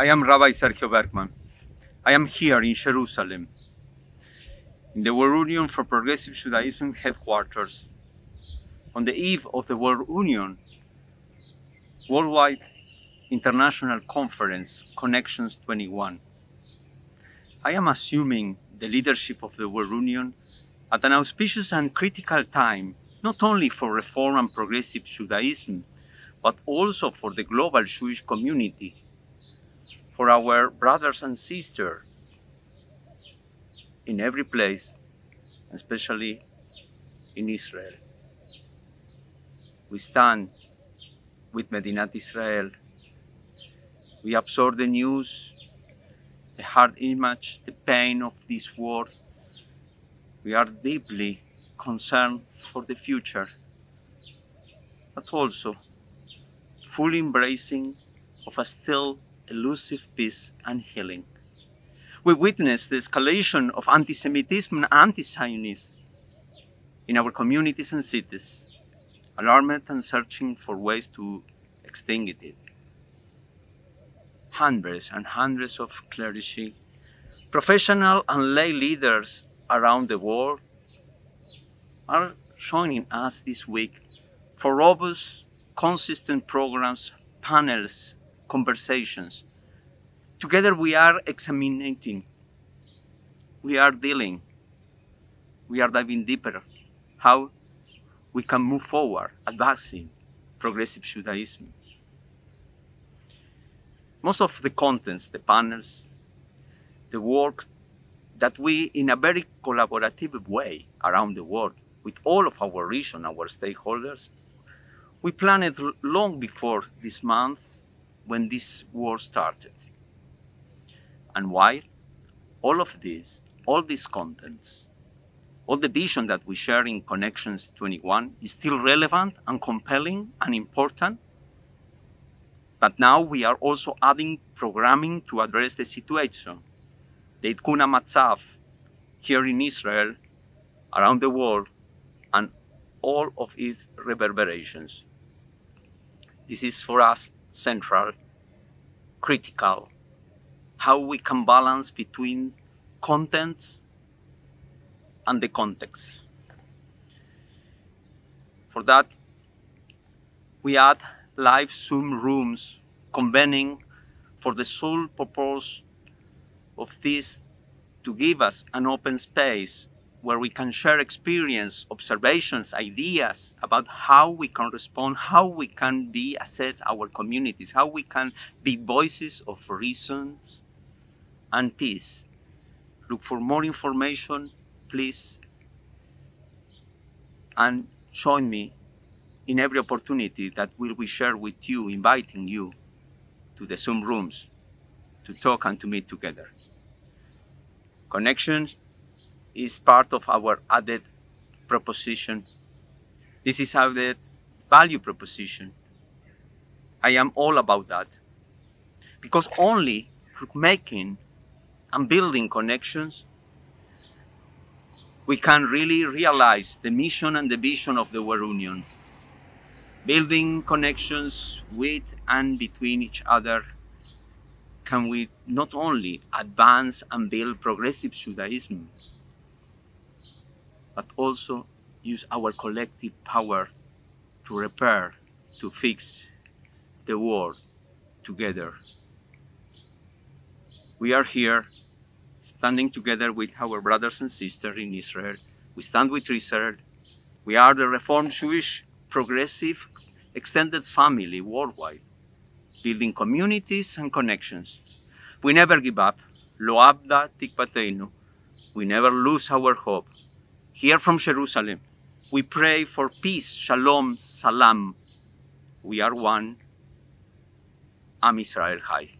I am Rabbi Sergio Bergman. I am here in Jerusalem, in the World Union for Progressive Judaism headquarters, on the eve of the World Union Worldwide International Conference Connections 21. I am assuming the leadership of the World Union at an auspicious and critical time, not only for reform and progressive Judaism, but also for the global Jewish community, for our brothers and sisters in every place, especially in Israel. We stand with Medinat Israel. We absorb the news, the hard image, the pain of this war. We are deeply concerned for the future, but also fully embracing of a still elusive peace and healing. We witness the escalation of anti-Semitism and anti-Zionism in our communities and cities alarmed and searching for ways to extinguish it. Hundreds and hundreds of clergy, professional and lay leaders around the world are joining us this week for robust, consistent programs, panels, conversations. Together we are examining, we are dealing, we are diving deeper how we can move forward advancing progressive Judaism. Most of the contents, the panels, the work that we, in a very collaborative way around the world, with all of our region, our stakeholders, we planned long before this month when this war started. And why? All of this, all these contents, all the vision that we share in Connections 21 is still relevant and compelling and important. But now we are also adding programming to address the situation. The Itkun Matzav here in Israel, around the world, and all of its reverberations. This is for us central, critical, how we can balance between contents and the context. For that, we add live Zoom rooms convening for the sole purpose of this to give us an open space where we can share experience, observations, ideas about how we can respond, how we can be assess our communities, how we can be voices of reasons and peace. Look for more information please and join me in every opportunity that will be shared with you, inviting you to the Zoom rooms to talk and to meet together. Connection is part of our added proposition. This is our value proposition. I am all about that. Because only through making and building connections we can really realize the mission and the vision of the World Union. Building connections with and between each other can we not only advance and build progressive Judaism, but also use our collective power to repair, to fix the world together. We are here standing together with our brothers and sisters in Israel. We stand with Israel. We are the Reformed Jewish progressive extended family worldwide, building communities and connections. We never give up. Lo abda tikvateinu. We never lose our hope. Here from Jerusalem, we pray for peace, shalom, salam. We are one. Am Israel Chai.